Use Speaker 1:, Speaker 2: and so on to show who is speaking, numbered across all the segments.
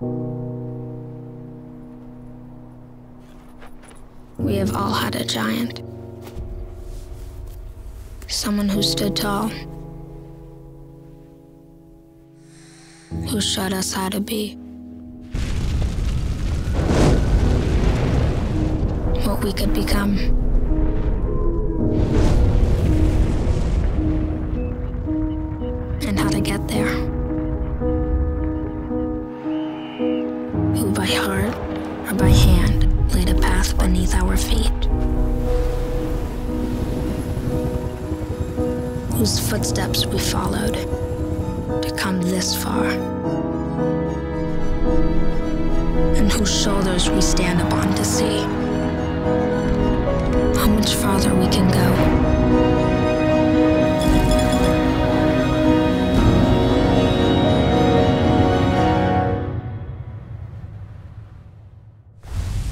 Speaker 1: We have all had a giant. Someone who stood tall. Who showed us how to be. What we could become. And how to get there. By heart or by hand laid a path beneath our feet. Whose footsteps we followed to come this far. And whose shoulders we stand upon to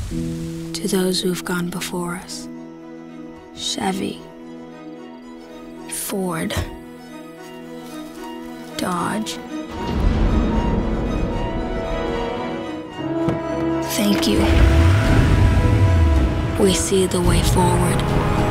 Speaker 1: To those who have gone before us Chevy, Ford, Dodge. Thank you. We see the way forward.